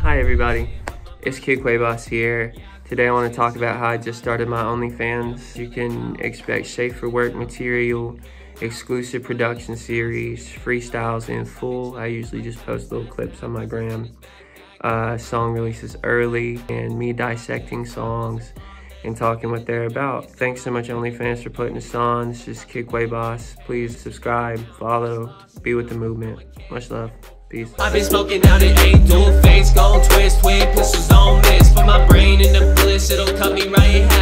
Hi, everybody. It's Kid Cuebas here. Today I want to talk about how I just started my OnlyFans. You can expect safer work material, exclusive production series, freestyles in full. I usually just post little clips on my gram. Uh, song releases early and me dissecting songs and talking what they're about. Thanks so much OnlyFans for putting this on. This is Kid boss. Please subscribe, follow, be with the movement. Much love. Peace. I've been smoking out it ain't dual face, twist, twin pistols miss. Put my brain in the bliss, it'll cut me right